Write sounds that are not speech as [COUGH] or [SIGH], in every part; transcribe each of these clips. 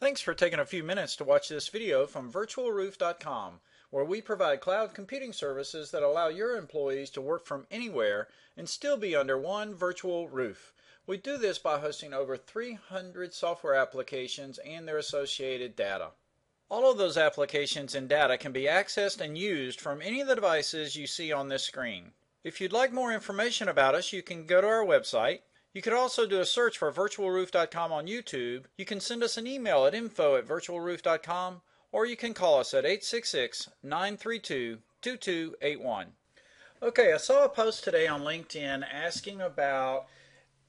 Thanks for taking a few minutes to watch this video from virtualroof.com, where we provide cloud computing services that allow your employees to work from anywhere and still be under one virtual roof. We do this by hosting over 300 software applications and their associated data. All of those applications and data can be accessed and used from any of the devices you see on this screen. If you'd like more information about us, you can go to our website, you could also do a search for virtualroof.com on YouTube. You can send us an email at info at virtualroof.com or you can call us at 866 932 2281. Okay, I saw a post today on LinkedIn asking about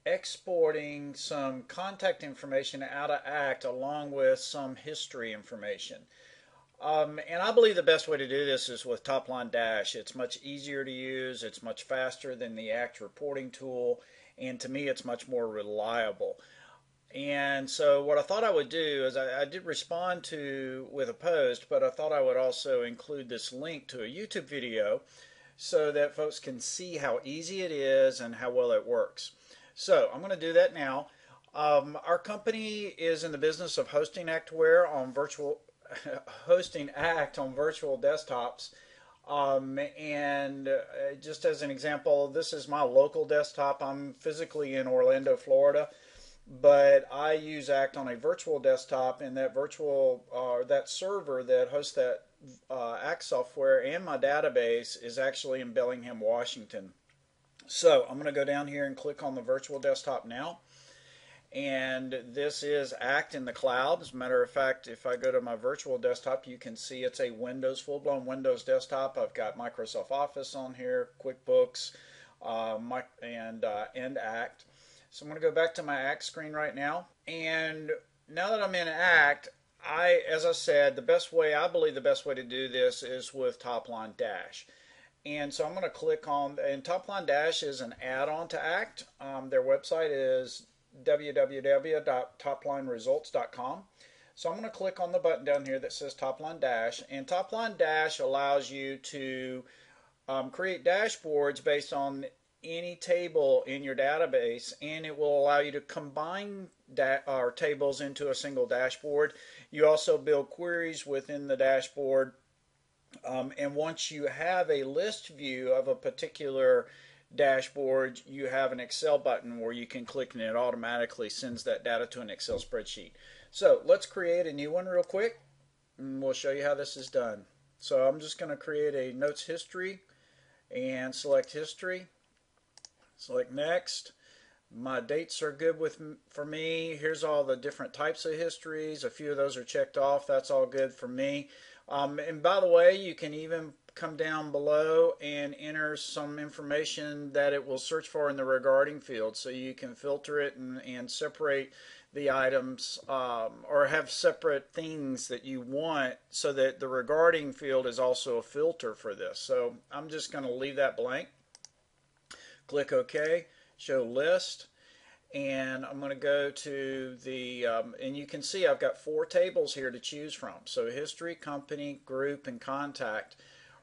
exporting some contact information out of ACT along with some history information. Um, and I believe the best way to do this is with Topline Dash. It's much easier to use, it's much faster than the ACT reporting tool and to me it's much more reliable. And so what I thought I would do is I, I, did respond to with a post, but I thought I would also include this link to a YouTube video so that folks can see how easy it is and how well it works. So I'm going to do that now. Um, our company is in the business of hosting Actware on virtual [LAUGHS] hosting Act on virtual desktops um, and uh, just as an example, this is my local desktop. I'm physically in Orlando, Florida, but I use ACT on a virtual desktop, and that virtual uh, that server that hosts that uh, ACT software and my database is actually in Bellingham, Washington. So I'm going to go down here and click on the virtual desktop now and this is ACT in the cloud. As a matter of fact, if I go to my virtual desktop, you can see it's a Windows, full-blown Windows desktop. I've got Microsoft Office on here, QuickBooks, uh, my, and, uh, ACT. So I'm going to go back to my ACT screen right now. And now that I'm in ACT, I, as I said, the best way, I believe the best way to do this is with Topline Dash. And so I'm going to click on, and Topline Dash is an add-on to ACT. Um, their website is www.toplineresults.com. So I'm going to click on the button down here that says Topline Dash, and Topline Dash allows you to um, create dashboards based on any table in your database, and it will allow you to combine our tables into a single dashboard. You also build queries within the dashboard, um, and once you have a list view of a particular dashboard, you have an Excel button where you can click and it automatically sends that data to an Excel spreadsheet. So let's create a new one real quick and we'll show you how this is done. So I'm just going to create a notes history and select history. Select next. My dates are good with for me. Here's all the different types of histories. A few of those are checked off. That's all good for me. Um, and by the way, you can even come down below and enter some information that it will search for in the regarding field. So you can filter it and, and separate the items um, or have separate things that you want so that the regarding field is also a filter for this. So I'm just going to leave that blank. Click OK show list and I'm going to go to the um, and you can see I've got four tables here to choose from. So history company group and contact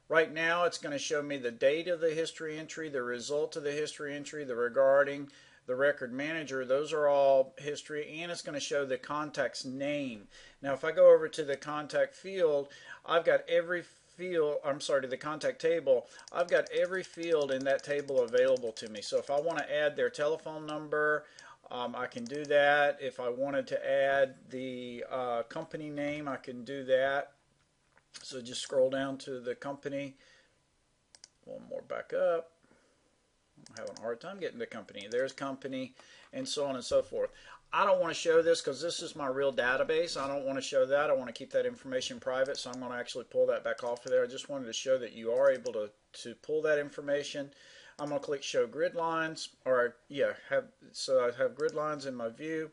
Right now it's going to show me the date of the history entry, the result of the history entry, the regarding, the record manager. Those are all history and it's going to show the contact's name. Now if I go over to the contact field, I've got every field, I'm sorry, to the contact table, I've got every field in that table available to me. So if I want to add their telephone number, um, I can do that. If I wanted to add the uh, company name, I can do that. So just scroll down to the company. One more back up. I'm having a hard time getting the company. There's company and so on and so forth. I don't want to show this because this is my real database. I don't want to show that. I want to keep that information private, so I'm going to actually pull that back off of there. I just wanted to show that you are able to, to pull that information. I'm going to click show grid lines, or yeah, have so I have grid lines in my view,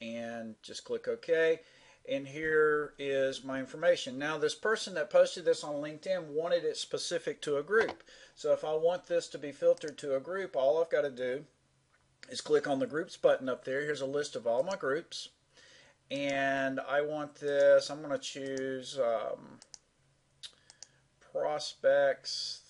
and just click OK and here is my information. Now this person that posted this on LinkedIn wanted it specific to a group. So if I want this to be filtered to a group, all I've got to do is click on the groups button up there. Here's a list of all my groups. And I want this, I'm going to choose um, prospects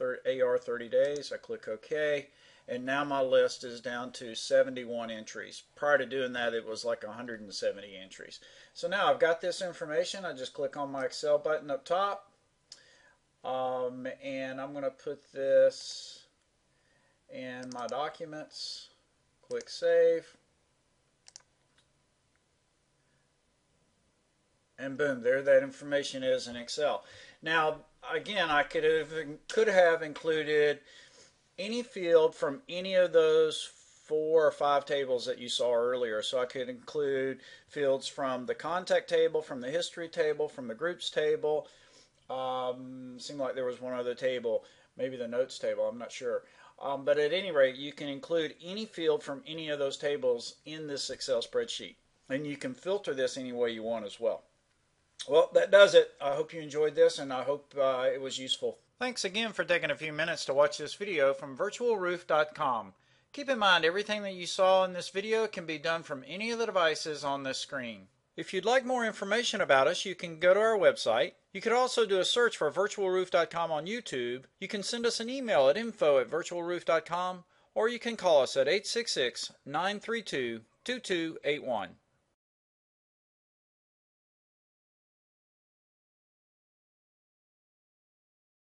AR 30 days. I click OK. And now my list is down to 71 entries. Prior to doing that, it was like 170 entries. So now I've got this information. I just click on my Excel button up top, um, and I'm going to put this in my documents. Click Save. And boom, there that information is in Excel. Now, again, I could have could have included any field from any of those four or five tables that you saw earlier. So I could include fields from the contact table, from the history table, from the groups table. Um, seemed like there was one other table, maybe the notes table, I'm not sure. Um, but at any rate, you can include any field from any of those tables in this Excel spreadsheet. And you can filter this any way you want as well. Well, that does it. I hope you enjoyed this and I hope uh, it was useful. Thanks again for taking a few minutes to watch this video from virtualroof.com. Keep in mind everything that you saw in this video can be done from any of the devices on this screen. If you'd like more information about us, you can go to our website. You could also do a search for virtualroof.com on YouTube. You can send us an email at info at virtualroof.com or you can call us at 866 932 2281.